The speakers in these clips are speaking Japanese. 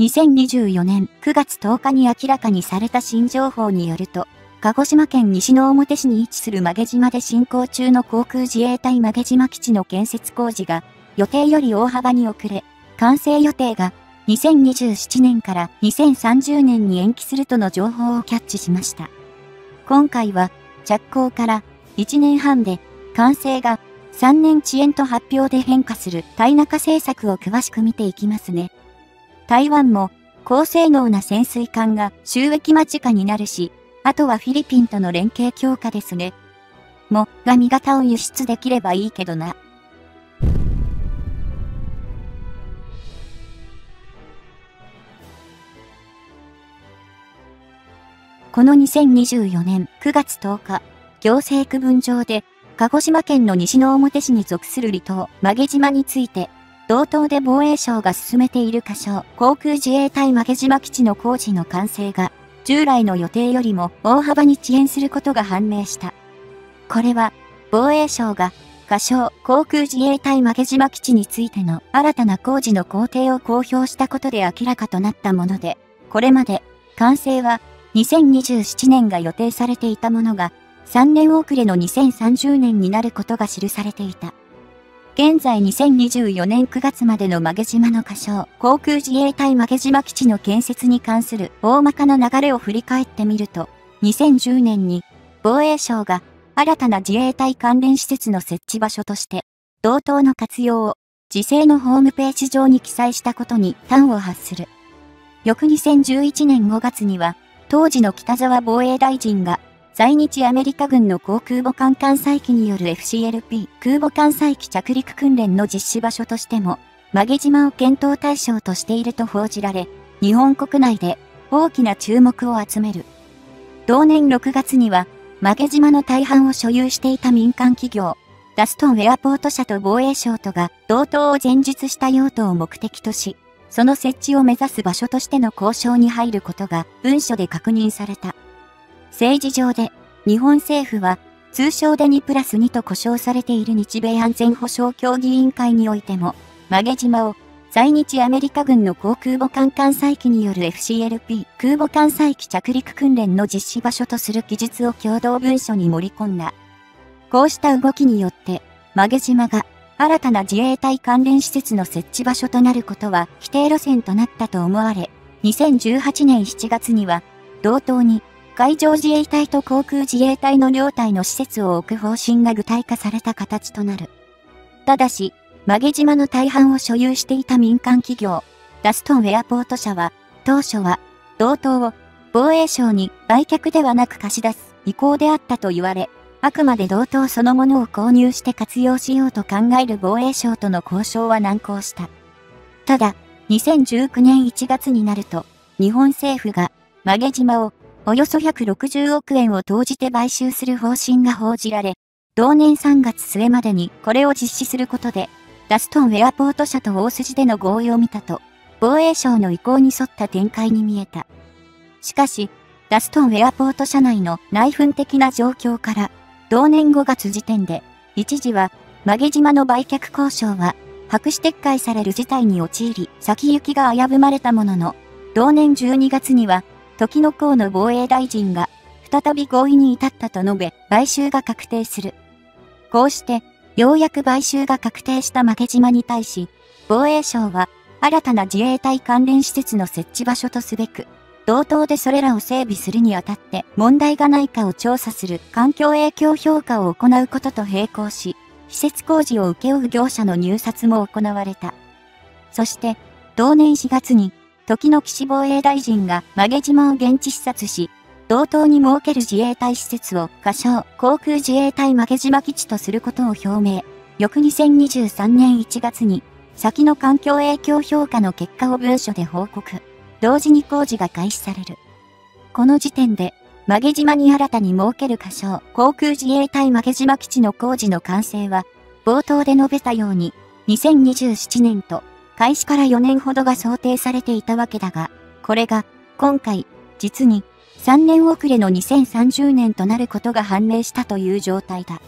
2024年9月10日に明らかにされた新情報によると、鹿児島県西之表市に位置する曲島で進行中の航空自衛隊曲島基地の建設工事が予定より大幅に遅れ、完成予定が2027年から2030年に延期するとの情報をキャッチしました。今回は着工から1年半で完成が3年遅延と発表で変化する対中政策を詳しく見ていきますね。台湾も高性能な潜水艦が収益間近になるし、あとはフィリピンとの連携強化ですね。も、が味方を輸出できればいいけどな。この2024年9月10日、行政区分上で、鹿児島県の西之表市に属する離島、曲島について、同島で防衛省が進めている箇所、航空自衛隊曲島基地の工事の完成が、従来の予定よりも大幅に遅延することが判明した。これは、防衛省が、仮称航空自衛隊曲島基地についての新たな工事の工程を公表したことで明らかとなったもので、これまで、完成は2027年が予定されていたものが、3年遅れの2030年になることが記されていた。現在2024年9月までの曲島の仮称、航空自衛隊曲島基地の建設に関する大まかな流れを振り返ってみると、2010年に防衛省が新たな自衛隊関連施設の設置場所として、同等の活用を自制のホームページ上に記載したことに端を発する。翌2011年5月には、当時の北沢防衛大臣が、在日アメリカ軍の航空母艦艦載機による FCLP 空母艦載機着陸訓練の実施場所としても、曲げ島を検討対象としていると報じられ、日本国内で大きな注目を集める。同年6月には、曲げ島の大半を所有していた民間企業、ダストンエアポート社と防衛省とが同等を前述した用途を目的とし、その設置を目指す場所としての交渉に入ることが文書で確認された。政治上で、日本政府は、通称で2プラス2と呼称されている日米安全保障協議委員会においても、曲げ島を在日アメリカ軍の航空母艦艦載機による FCLP 空母艦載機着陸訓練の実施場所とする記述を共同文書に盛り込んだ。こうした動きによって、曲げ島が新たな自衛隊関連施設の設置場所となることは規定路線となったと思われ、2018年7月には、同等に海上自衛隊と航空自衛隊の両隊の施設を置く方針が具体化された形となる。ただし、曲島の大半を所有していた民間企業、ダストンエアポート社は、当初は、同等を防衛省に売却ではなく貸し出す意向であったと言われ、あくまで同等そのものを購入して活用しようと考える防衛省との交渉は難航した。ただ、2019年1月になると、日本政府が、曲島を、およそ160億円を投じて買収する方針が報じられ、同年3月末までにこれを実施することで、ダストンエアポート社と大筋での合意を見たと、防衛省の意向に沿った展開に見えた。しかし、ダストンエアポート社内の内紛的な状況から、同年5月時点で、一時は、曲げ島の売却交渉は、白紙撤回される事態に陥り、先行きが危ぶまれたものの、同年12月には、時の河の防衛大臣が、再び合意に至ったと述べ、買収が確定する。こうして、ようやく買収が確定した負け島に対し、防衛省は、新たな自衛隊関連施設の設置場所とすべく、同等でそれらを整備するにあたって問題がないかを調査する環境影響評価を行うことと並行し、施設工事を請け負う業者の入札も行われた。そして、同年4月に、時の岸防衛大臣が曲島を現地視察し、同等に設ける自衛隊施設を仮称航空自衛隊曲島基地とすることを表明。翌2023年1月に、先の環境影響評価の結果を文書で報告。同時に工事が開始される。この時点で、曲島に新たに設ける箇所、航空自衛隊曲島基地の工事の完成は、冒頭で述べたように、2027年と、開始から4年ほどが想定されていたわけだが、これが、今回、実に、3年遅れの2030年となることが判明したという状態だ。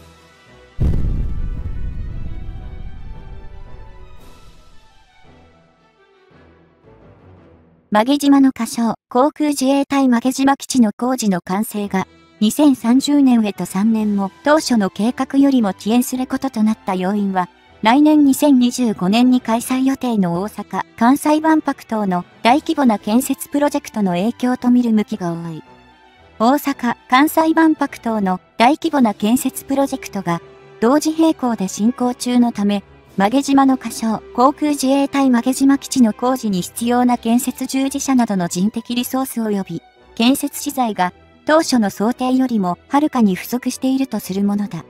曲島の仮称、航空自衛隊曲島基地の工事の完成が、2030年へと3年も当初の計画よりも遅延することとなった要因は、来年2025年に開催予定の大阪・関西万博等の大規模な建設プロジェクトの影響と見る向きが多い。大阪・関西万博等の大規模な建設プロジェクトが同時並行で進行中のため、曲島の仮称、航空自衛隊曲島基地の工事に必要な建設従事者などの人的リソース及び、建設資材が当初の想定よりもはるかに不足しているとするものだ。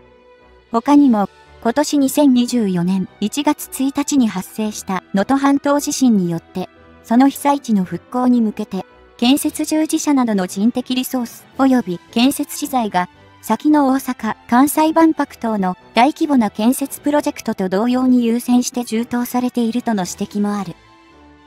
他にも、今年2024年1月1日に発生した能登半島地震によって、その被災地の復興に向けて、建設従事者などの人的リソース及び建設資材が先の大阪・関西万博等の大規模な建設プロジェクトと同様に優先して充当されているとの指摘もある。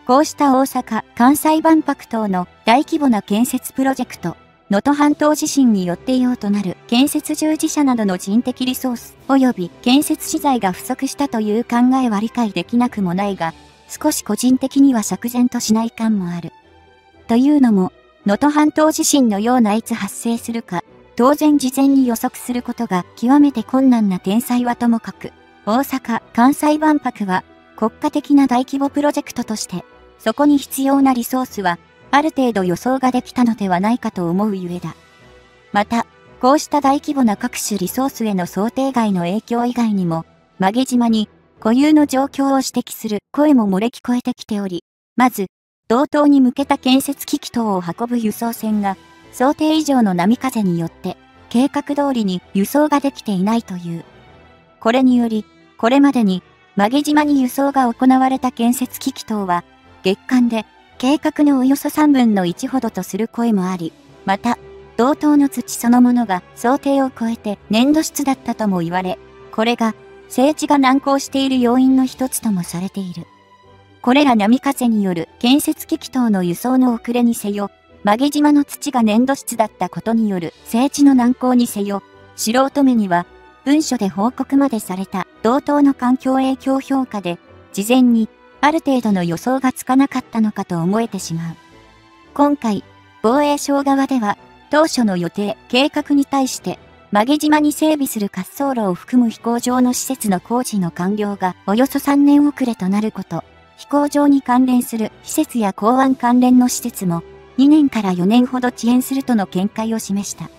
こうした大阪・関西万博等の大規模な建設プロジェクト、能登半島地震によって用となる建設従事者などの人的リソース及び建設資材が不足したという考えは理解できなくもないが、少し個人的には釈然としない感もある。というのも、能登半島地震のようないつ発生するか、当然事前に予測することが極めて困難な天才はともかく、大阪・関西万博は国家的な大規模プロジェクトとして、そこに必要なリソースは、ある程度予想ができたのではないかと思うゆえだ。また、こうした大規模な各種リソースへの想定外の影響以外にも、曲げ島に固有の状況を指摘する声も漏れ聞こえてきており、まず、同等に向けた建設機器等を運ぶ輸送船が想定以上の波風によって計画通りに輸送ができていないという。これにより、これまでに曲げ島に輸送が行われた建設機器等は月間で計画のおよそ3分の1ほどとする声もあり、また、同等の土そのものが想定を超えて粘土質だったとも言われ、これが整地が難航している要因の一つともされている。これら波風による建設機器等の輸送の遅れにせよ、曲げ島の土が粘土質だったことによる整地の難航にせよ、素人目には、文書で報告までされた同等の環境影響評価で、事前にある程度の予想がつかなかったのかと思えてしまう。今回、防衛省側では、当初の予定、計画に対して、曲げ島に整備する滑走路を含む飛行場の施設の工事の完了がおよそ3年遅れとなること、飛行場に関連する施設や港湾関連の施設も2年から4年ほど遅延するとの見解を示した。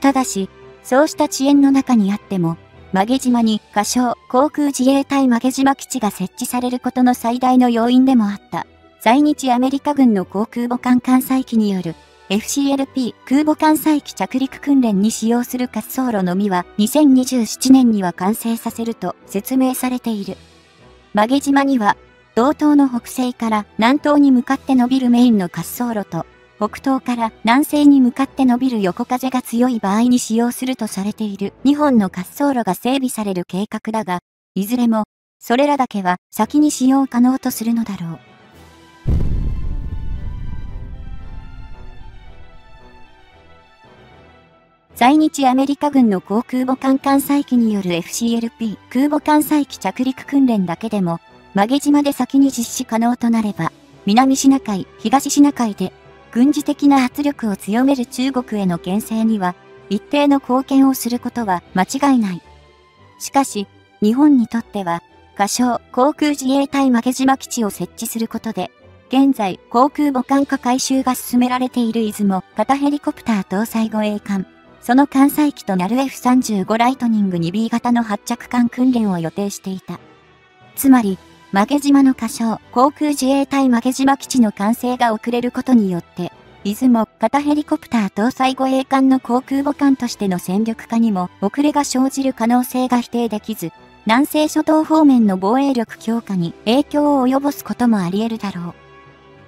ただし、そうした遅延の中にあっても、曲げ島に仮称航空自衛隊曲げ島基地が設置されることの最大の要因でもあった。在日アメリカ軍の航空母艦艦載機による FCLP 空母艦載機着陸訓練に使用する滑走路のみは2027年には完成させると説明されている。曲げ島には道東の北西から南東に向かって伸びるメインの滑走路と、北東から南西に向かって伸びる横風が強い場合に使用するとされている2本の滑走路が整備される計画だが、いずれも、それらだけは先に使用可能とするのだろう。在日アメリカ軍の航空母艦艦載機による FCLP 空母艦載機着陸訓練だけでも曲げ島で先に実施可能となれば、南シナ海、東シナ海で、軍事的な圧力を強める中国への牽制には、一定の貢献をすることは間違いない。しかし、日本にとっては、仮称航空自衛隊曲げ島基地を設置することで、現在、航空母艦化改修が進められている出雲、型ヘリコプター搭載護衛艦、その艦載機となる F35 ライトニング 2B 型の発着艦訓練を予定していた。つまり、曲げ島の仮称、航空自衛隊曲げ島基地の完成が遅れることによって、出雲、型ヘリコプター搭載護衛艦の航空母艦としての戦力化にも遅れが生じる可能性が否定できず、南西諸島方面の防衛力強化に影響を及ぼすこともあり得るだろう。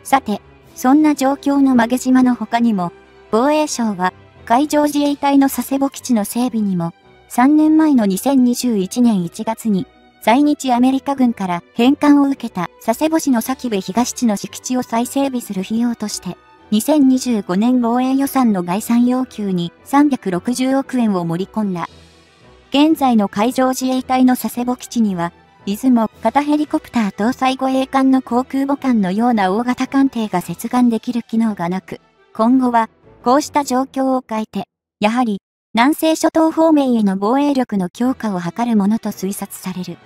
さて、そんな状況の曲げ島の他にも、防衛省は海上自衛隊の佐世保基地の整備にも、3年前の2021年1月に在日アメリカ軍から返還を受けた佐世保市の崎部東地の敷地を再整備する費用として、2025年防衛予算の概算要求に360億円を盛り込んだ。現在の海上自衛隊の佐世保基地には、出雲、型ヘリコプター搭載護衛艦の航空母艦のような大型艦艇が接岸できる機能がなく、今後は、こうした状況を変えて、やはり、南西諸島方面への防衛力の強化を図るものと推察される。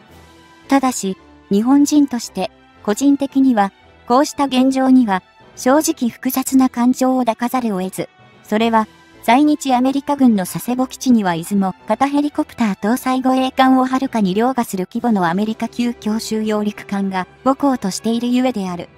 ただし、日本人として、個人的には、こうした現状には、正直複雑な感情を抱かざるを得ず、それは、在日アメリカ軍の佐世保基地には出雲、型ヘリコプター搭載護衛艦をはるかに凌駕する規模のアメリカ級強襲揚陸艦が母港としているゆえである。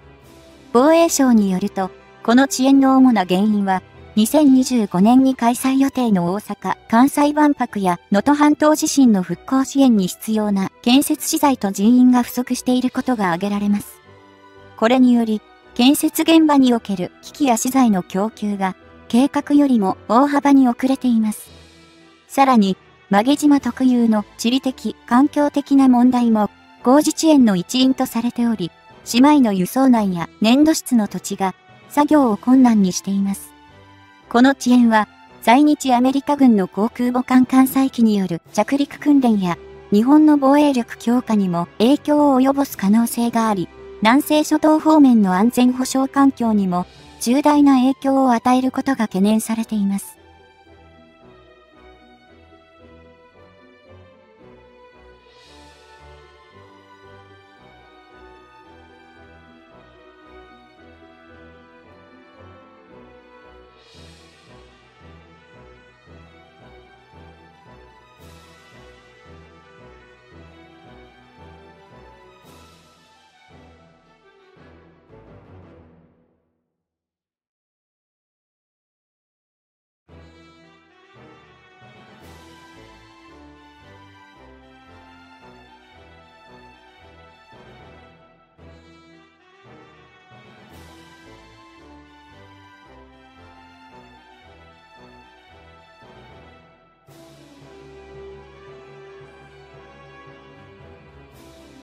防衛省によると、この遅延の主な原因は、2025年に開催予定の大阪・関西万博や能登半島地震の復興支援に必要な建設資材と人員が不足していることが挙げられます。これにより、建設現場における機器や資材の供給が計画よりも大幅に遅れています。さらに、曲げ島特有の地理的、環境的な問題も工事遅延の一因とされており、姉妹の輸送内や粘土質の土地が作業を困難にしています。この遅延は、在日アメリカ軍の航空母艦艦載機による着陸訓練や日本の防衛力強化にも影響を及ぼす可能性があり、南西諸島方面の安全保障環境にも重大な影響を与えることが懸念されています。